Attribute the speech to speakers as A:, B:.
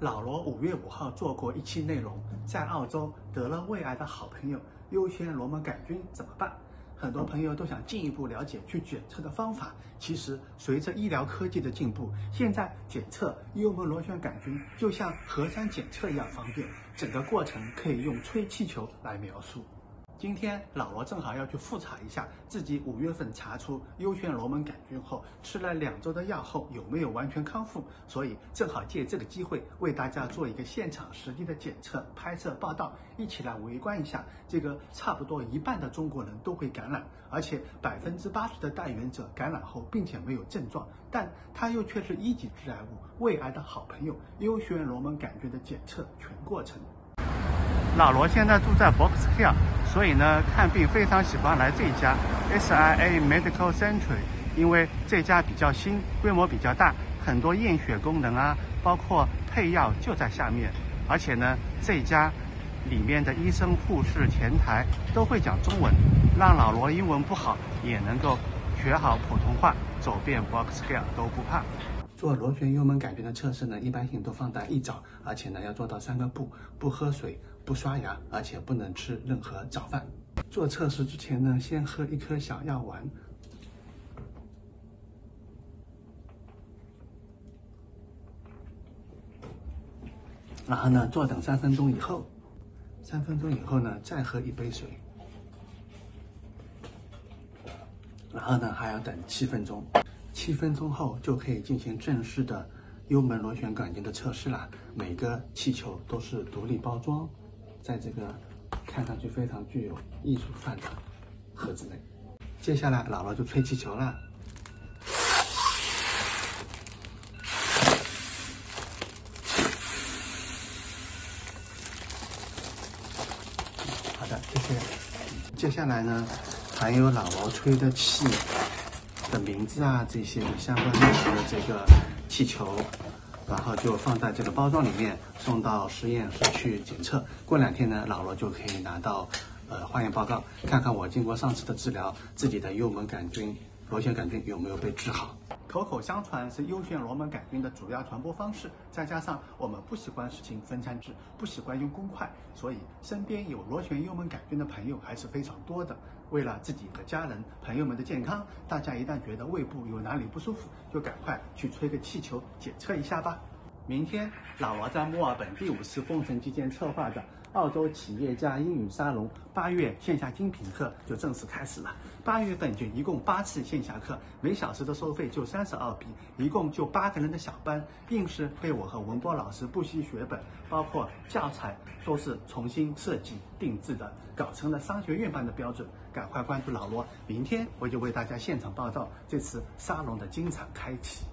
A: 老罗五月五号做过一期内容，在澳洲得了胃癌的好朋友优先螺门杆菌怎么办？很多朋友都想进一步了解去检测的方法。其实，随着医疗科技的进步，现在检测幽门螺旋杆菌就像核酸检测一样方便，整个过程可以用吹气球来描述。今天老罗正好要去复查一下自己五月份查出幽旋螺门杆菌后，吃了两周的药后有没有完全康复，所以正好借这个机会为大家做一个现场实地的检测拍摄报道，一起来围观一下这个差不多一半的中国人都会感染，而且百分之八十的带源者感染后并且没有症状，但他又却是一级致癌物胃癌的好朋友幽旋螺门杆菌的检测全过程。老罗现在住在 Box Hill，所以呢，看病非常喜欢来这家 SIA Medical Center，因为这家比较新，规模比较大，很多验血功能啊，包括配药就在下面。而且呢，这家里面的医生、护士、前台都会讲中文，让老罗英文不好也能够学好普通话，走遍 Box Hill 都不怕。做螺旋幽门杆菌的测试呢，一般性都放在一早，而且呢要做到三个不：不喝水、不刷牙，而且不能吃任何早饭。做测试之前呢，先喝一颗小药丸，然后呢坐等三分钟以后，三分钟以后呢再喝一杯水，然后呢还要等七分钟。七分钟后就可以进行正式的幽门螺旋杆菌的测试了。每个气球都是独立包装，在这个看上去非常具有艺术范的盒子内。接下来姥姥就吹气球了。好的，谢谢。接下来呢，还有姥姥吹的气。的名字啊，这些相关的这个气球，然后就放在这个包装里面，送到实验室去检测。过两天呢，老罗就可以拿到呃化验报告，看看我经过上次的治疗，自己的幽门杆菌、螺旋杆菌有没有被治好。口口相传是幽旋螺门杆菌的主要传播方式，再加上我们不喜欢实行分餐制，不习惯用公筷，所以身边有螺旋幽门杆菌的朋友还是非常多的。为了自己和家人、朋友们的健康，大家一旦觉得胃部有哪里不舒服，就赶快去吹个气球检测一下吧。明天，老罗在墨尔本第五次封城期间策划的。澳洲企业家英语沙龙八月线下精品课就正式开始了。八月份就一共八次线下课，每小时的收费就三十澳币，一共就八个人的小班，硬是被我和文波老师不惜血本，包括教材都是重新设计定制的，搞成了商学院般的标准。赶快关注老罗，明天我就为大家现场报道这次沙龙的精彩开启。